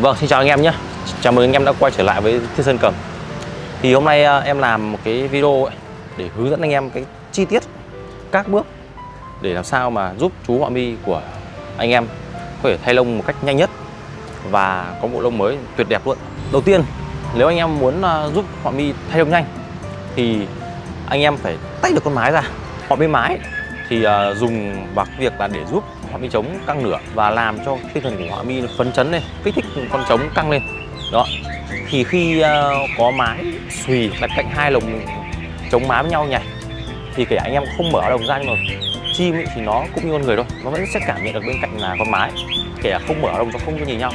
Vâng, xin chào anh em nhé. Chào mừng anh em đã quay trở lại với Thiên Sơn Cầm Thì hôm nay à, em làm một cái video ấy để hướng dẫn anh em cái chi tiết các bước để làm sao mà giúp chú họa mi của anh em có thể thay lông một cách nhanh nhất và có bộ lông mới tuyệt đẹp luôn. Đầu tiên, nếu anh em muốn à, giúp họa mi thay lông nhanh thì anh em phải tách được con mái ra. Họa mi mái thì à, dùng vào việc là để giúp họa mi trống căng nửa và làm cho tinh thần của họa mi phấn chấn lên kích thích con trống căng lên. Đó. Thì khi uh, có mái xùy đặt cạnh hai lồng chống má với nhau nhảy thì kể anh em không mở lồng ra nhưng mà chim ấy thì nó cũng như con người thôi nó vẫn sẽ cảm nhận được bên cạnh là con mái. Kể không mở lồng nó không có nhìn nhau.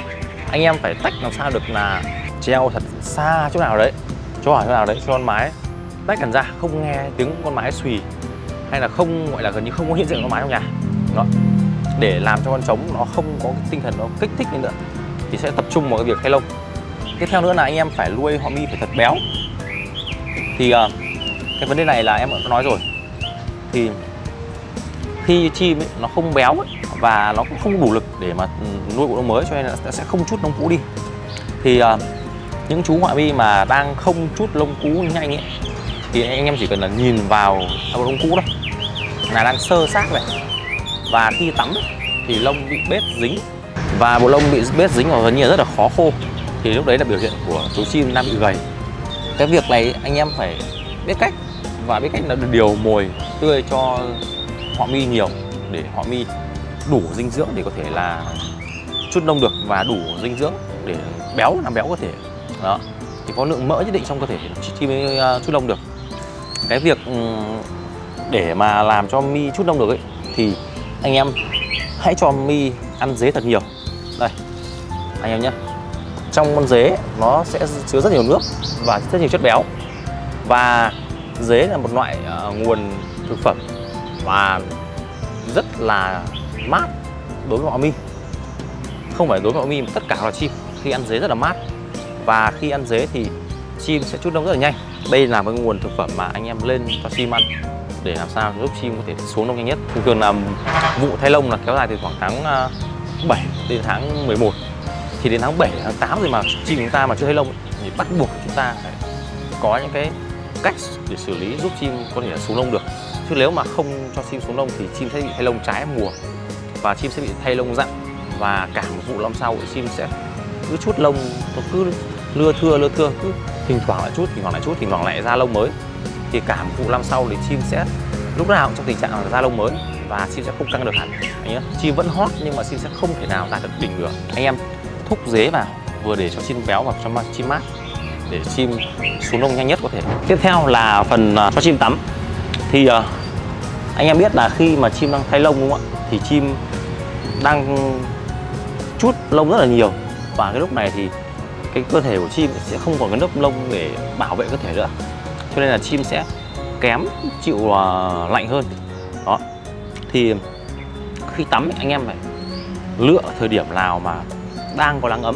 Anh em phải tách làm sao được là treo thật xa chỗ nào đấy chỗ hỏi chỗ nào đấy cho con mái tách hẳn ra không nghe tiếng con mái xùy hay là không gọi là gần như không có hiện diện con mái trong nhà. Đó để làm cho con trống nó không có cái tinh thần nó kích thích lên nữa thì sẽ tập trung vào cái việc thay lông tiếp theo nữa là anh em phải nuôi họ mi phải thật béo. Thì uh, cái vấn đề này là em đã nói rồi. Thì khi chim ấy, nó không béo ấy, và nó cũng không đủ lực để mà ừ, nuôi bộ lông mới cho nên là sẽ không chút lông cũ đi. Thì uh, những chú họa mi mà đang không chút lông cũ nhanh ấy thì anh em chỉ cần là nhìn vào bộ lông cũ thôi. Là đang sơ xác này và khi tắm thì lông bị bết dính. Và bộ lông bị bết dính vào gần như rất là khó khô. Thì lúc đấy là biểu hiện của chú chim đang bị gầy. Cái việc này anh em phải biết cách. Và biết cách là điều mồi tươi cho họ mi nhiều, để họ mi đủ dinh dưỡng để có thể là chút lông được và đủ dinh dưỡng để béo, làm béo có thể. Đó. Thì có lượng mỡ nhất định trong cơ thể chim mới à, chút lông được. Cái việc để mà làm cho mi chút lông được ấy, thì anh em hãy cho mi ăn dế thật nhiều. Đây anh em nhé. Trong con dế nó sẽ chứa rất nhiều nước và rất nhiều chất béo. Và dế là một loại uh, nguồn thực phẩm và rất là mát đối với họ mi. Không phải đối với họ mi mà tất cả là chim khi ăn dế rất là mát. Và khi ăn dế thì chim sẽ chút đông rất là nhanh. Đây là một nguồn thực phẩm mà anh em lên cho chim ăn để làm sao giúp chim có thể xuống lông nhanh nhất. Thường thường là vụ thay lông là kéo dài từ khoảng tháng à, 7 đến tháng 11 thì đến tháng 7 tháng 8 rồi mà chim chúng ta mà chưa thay lông thì bắt buộc chúng ta phải có những cái cách để xử lý giúp chim có thể xuống lông được. Chứ nếu mà không cho chim xuống lông thì chim sẽ bị thay lông trái mùa và chim sẽ bị thay lông dặn. Và cả một vụ năm sau chim sẽ cứ chút lông, nó cứ lưa thưa lưa thưa, cứ thỉnh thoảng lại chút, thỉnh thoảng lại chút, thỉnh thoảng lại ra lông mới thì cả một vụ năm sau thì chim sẽ lúc nào cũng trong tình trạng là da lông mới và chim sẽ không căng được hẳn, anh nhớ. Chim vẫn hot nhưng mà chim sẽ không thể nào đạt được đỉnh được anh em thúc dế vào, vừa để cho chim béo và cho chim mát, để chim xuống lông nhanh nhất có thể. Tiếp theo là phần à, cho chim tắm. Thì à, anh em biết là khi mà chim đang thay lông đúng không ạ? Thì chim đang chút lông rất là nhiều và cái lúc này thì cái cơ thể của chim sẽ không còn cái lớp lông để bảo vệ cơ thể nữa cho nên là chim sẽ kém chịu uh, lạnh hơn. Đó. Thì khi tắm anh em phải lựa thời điểm nào mà đang có nắng ấm.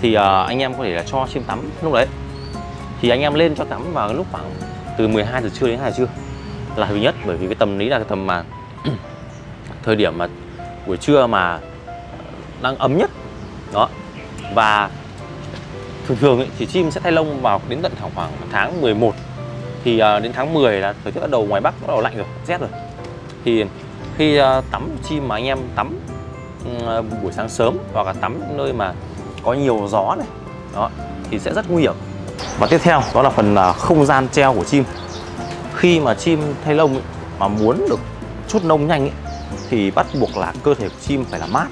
Thì uh, anh em có thể là cho chim tắm lúc đấy. Thì anh em lên cho tắm vào lúc khoảng từ 12 giờ trưa đến 2 giờ trưa là thứ nhất. Bởi vì cái tầm lý là cái tầm mà thời điểm mà buổi trưa mà đang ấm nhất. Đó. Và thường thường ấy, thì chim sẽ thay lông vào đến tận khoảng khoảng tháng 11 thì uh, đến tháng 10 là thời tiết bắt đầu ngoài Bắc bắt đầu lạnh rồi, rét rồi. Thì khi uh, tắm chim mà anh em tắm uh, buổi sáng sớm hoặc là tắm nơi mà có nhiều gió này, đó thì sẽ rất nguy hiểm. Và tiếp theo đó là phần uh, không gian treo của chim. Khi mà chim thay lông ấy, mà muốn được chút lông nhanh ấy, thì bắt buộc là cơ thể của chim phải là mát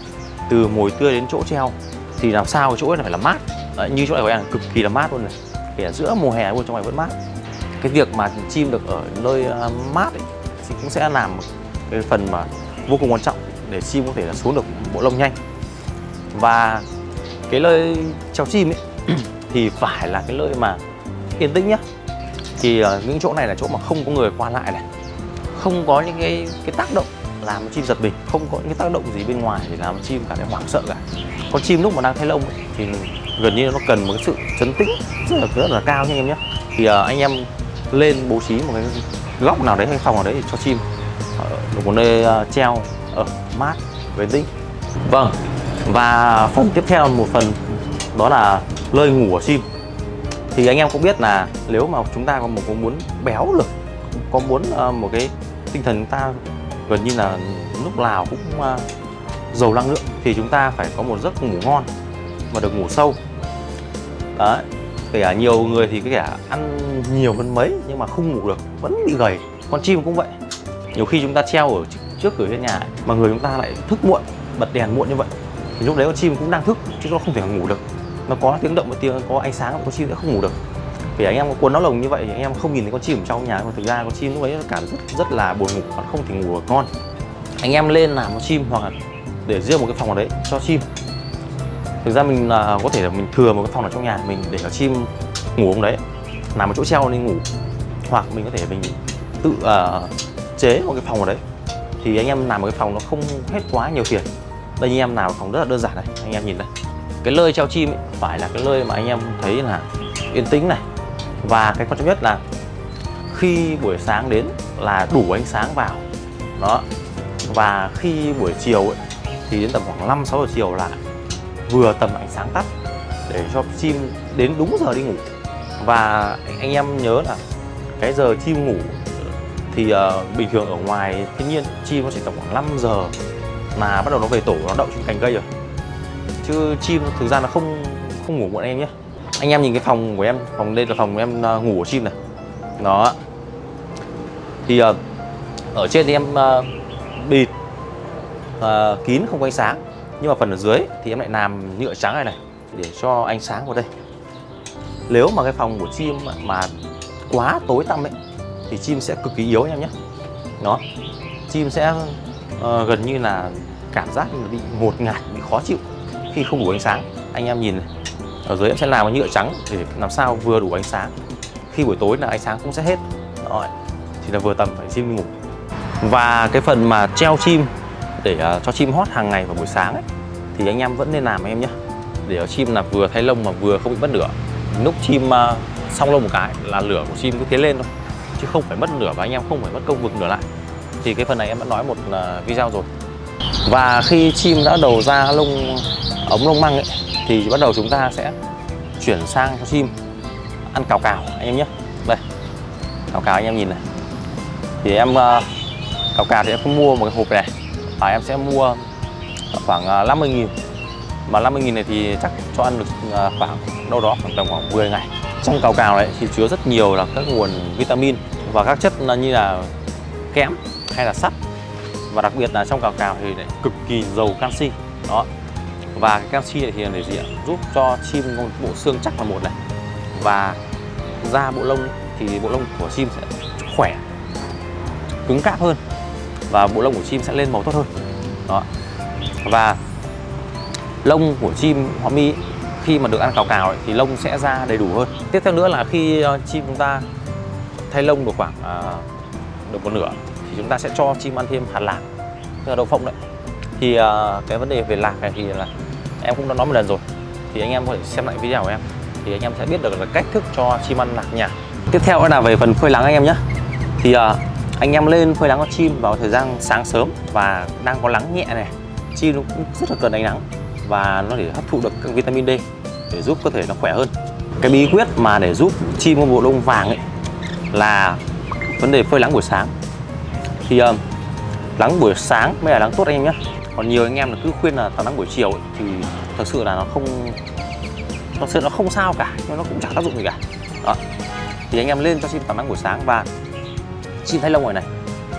từ mồi tươi đến chỗ treo thì làm sao chỗ ấy phải là mát Đấy, như chỗ này của em cực kỳ là mát luôn này. Kể giữa mùa hè luôn trong này vẫn mát. Cái việc mà chim được ở nơi à, mát ấy, thì cũng sẽ làm cái phần mà vô cùng quan trọng để chim có thể là xuống được bộ lông nhanh. Và cái nơi treo chim ấy thì phải là cái nơi mà yên tĩnh nhá. Thì à, những chỗ này là chỗ mà không có người qua lại này. Không có những cái cái tác động làm chim giật mình. Không có những cái tác động gì bên ngoài để làm chim cảm thấy hoảng sợ cả. Con chim lúc mà đang thay lông ấy, thì gần như nó cần một cái sự chấn tĩnh rất là rất là cao nha anh em nhé. Thì uh, anh em lên bố trí một cái góc nào đấy hay phòng nào đấy để cho chim ờ, ở một nơi uh, treo ở mát với tĩnh. Vâng và phần tiếp theo một phần đó là lơi ngủ của chim. Thì anh em cũng biết là nếu mà chúng ta có một có muốn béo lực có muốn uh, một cái tinh thần chúng ta gần như là lúc nào cũng uh, giàu năng lượng thì chúng ta phải có một giấc ngủ ngon và được ngủ sâu đấy kể cả nhiều người thì cái cả ăn nhiều hơn mấy, nhưng mà không ngủ được, vẫn bị gầy. Con chim cũng vậy. Nhiều khi chúng ta treo ở trước cửa trên nhà mà người chúng ta lại thức muộn, bật đèn muộn như vậy. Thì lúc đấy con chim cũng đang thức, chứ nó không thể ngủ được. Nó có tiếng động một tiếng, có ánh sáng, con chim sẽ không ngủ được. Vì anh em có cuốn áo lồng như vậy thì anh em không nhìn thấy con chim ở trong nhà mà thực ra con chim lúc ấy cảm rất rất là buồn ngủ, còn không thể ngủ được ngon anh em lên làm con chim hoặc là để riêng một cái phòng ở đấy cho chim thực ra mình là có thể là mình thừa một cái phòng ở trong nhà mình để cho chim ngủ không đấy nằm một chỗ treo nên ngủ. Hoặc mình có thể mình tự uh, chế một cái phòng ở đấy. Thì anh em làm một cái phòng nó không hết quá nhiều tiền đây anh em làm phòng rất là đơn giản này anh em nhìn đây. Cái lơi treo chim ấy, phải là cái lơi mà anh em thấy là yên tĩnh này. Và cái quan trọng nhất là khi buổi sáng đến là đủ ánh sáng vào. Đó. Và khi buổi chiều ấy, thì đến tầm khoảng 5 6 giờ chiều là vừa tầm ánh sáng tắt để cho chim đến đúng giờ đi ngủ. Và anh em nhớ là cái giờ chim ngủ thì uh, bình thường ở ngoài thiên nhiên chim nó chỉ tầm khoảng 5 giờ mà bắt đầu nó về tổ nó đậu trên cành cây rồi. Chứ chim thực ra nó không không ngủ muộn em nhé. Anh em nhìn cái phòng của em phòng đây là phòng của em ờ, ngủ của chim này. Đó. Thì uh, ở trên thì em uh, bịt uh, kín không có ánh sáng nhưng mà phần ở dưới thì em lại làm nhựa trắng này này để cho ánh sáng vào đây. Nếu mà cái phòng của chim mà quá tối tăm ấy thì chim sẽ cực kỳ yếu em nhé. Đó. Chim sẽ uh, gần như là cảm giác bị ngột ngạt bị khó chịu khi không đủ ánh sáng. Anh em nhìn này ở dưới em sẽ làm bằng nhựa trắng để làm sao vừa đủ ánh sáng. Khi buổi tối là ánh sáng cũng sẽ hết. Đó. Thì là vừa tầm phải chim ngủ. Và cái phần mà treo chim để uh, cho chim hót hàng ngày vào buổi sáng ấy. Thì anh em vẫn nên làm em nhé để chim là vừa thay lông mà vừa không bị mất lửa lúc chim ờ, uh, xong lông một cái là lửa của chim cứ thế lên thôi chứ không phải mất lửa và anh em không phải mất công vực lửa lại. Thì cái phần này em đã nói một uh, video rồi. Và khi chim đã đầu ra lông ống lông măng ấy thì bắt đầu chúng ta sẽ chuyển sang cho chim ăn cào cào anh em nhé đây cào cào anh em nhìn này. Thì em uh, cào cào thì em không mua một cái hộp này à em sẽ mua khoảng à, 50 nghìn. Mà 50 nghìn này thì chắc cho ăn được à, khoảng đâu đó khoảng tầm khoảng 10 ngày. Trong cào cào này thì chứa rất nhiều là các nguồn vitamin và các chất như là kẽm hay là sắt. Và đặc biệt là trong cào cào thì lại cực kỳ giàu canxi. Đó. Và cái canxi này thì để gì ạ? Giúp cho chim có bộ xương chắc là một này. Và da, bộ lông thì bộ lông của chim sẽ khỏe, cứng cáp hơn và bộ lông của chim sẽ lên màu tốt hơn. Đó. Và lông của chim hoa mi khi mà được ăn cào cào ấy, thì lông sẽ ra đầy đủ hơn. Tiếp theo nữa là khi ờ, chim chúng ta thay lông được khoảng à, được một nửa thì chúng ta sẽ cho chim ăn thêm hạt lạc tức là đậu phộng đấy. Thì à, cái vấn đề về lạc này thì là em cũng đã nói một lần rồi. Thì anh em có thể xem lại video của em. Thì anh em sẽ biết được là cách thức cho chim ăn lạc nhà tiếp theo là về phần phơi nắng anh em nhé. Thì à, anh em lên phơi nắng con chim vào thời gian sáng sớm và đang có nắng nhẹ này. Chim nó cũng rất là cần ánh nắng và nó để hấp thụ được các vitamin D để giúp cơ thể nó khỏe hơn. Cái bí quyết mà để giúp chim có bộ lông vàng ấy là vấn đề phơi nắng buổi sáng. Thì um, nắng buổi sáng mới là nắng tốt anh em nhé. Còn nhiều anh em là cứ khuyên là tắm nắng buổi chiều ấy, thì thật sự là nó không thật sự nó không sao cả nhưng nó cũng chẳng tác dụng gì cả. Đó thì anh em lên cho chim tắm nắng buổi sáng và chim thay lông rồi này.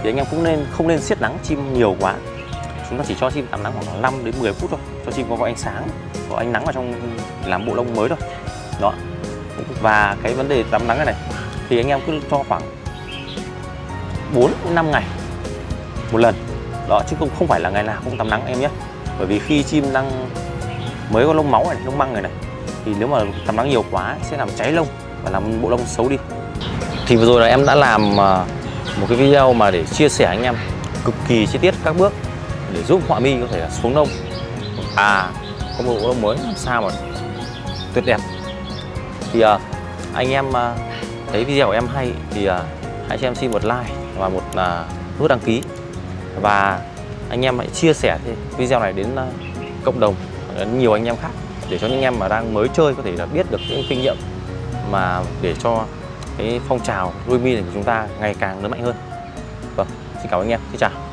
Thì anh em cũng nên không nên siết nắng chim nhiều quá. Chúng ta chỉ cho chim tắm nắng khoảng 5 đến 10 phút thôi cho chim có, có ánh sáng có ánh nắng vào trong làm bộ lông mới thôi. Đó. Và cái vấn đề tắm nắng này này thì anh em cứ cho khoảng 4 5 ngày một lần. Đó chứ không không phải là ngày nào cũng tắm nắng em nhé. Bởi vì khi chim đang mới có lông máu này lông măng này này thì nếu mà tắm nắng nhiều quá sẽ làm cháy lông và làm bộ lông xấu đi. Thì vừa rồi là em đã làm à, một cái video mà để chia sẻ anh em cực kỳ chi tiết các bước để giúp họa mi có thể xuống nông. À có một bộ lông mới làm sao mà tuyệt đẹp. Thì à, anh em à, thấy video của em hay thì à, hãy cho em xin một like và một à, nút đăng ký. Và anh em hãy chia sẻ video này đến à, cộng đồng đến nhiều anh em khác để cho những em mà đang mới chơi có thể là biết được những kinh nghiệm mà để cho cái phong trào nuôi mi này của chúng ta ngày càng lớn mạnh hơn. Vâng, xin cảm ơn anh em. Xin chào.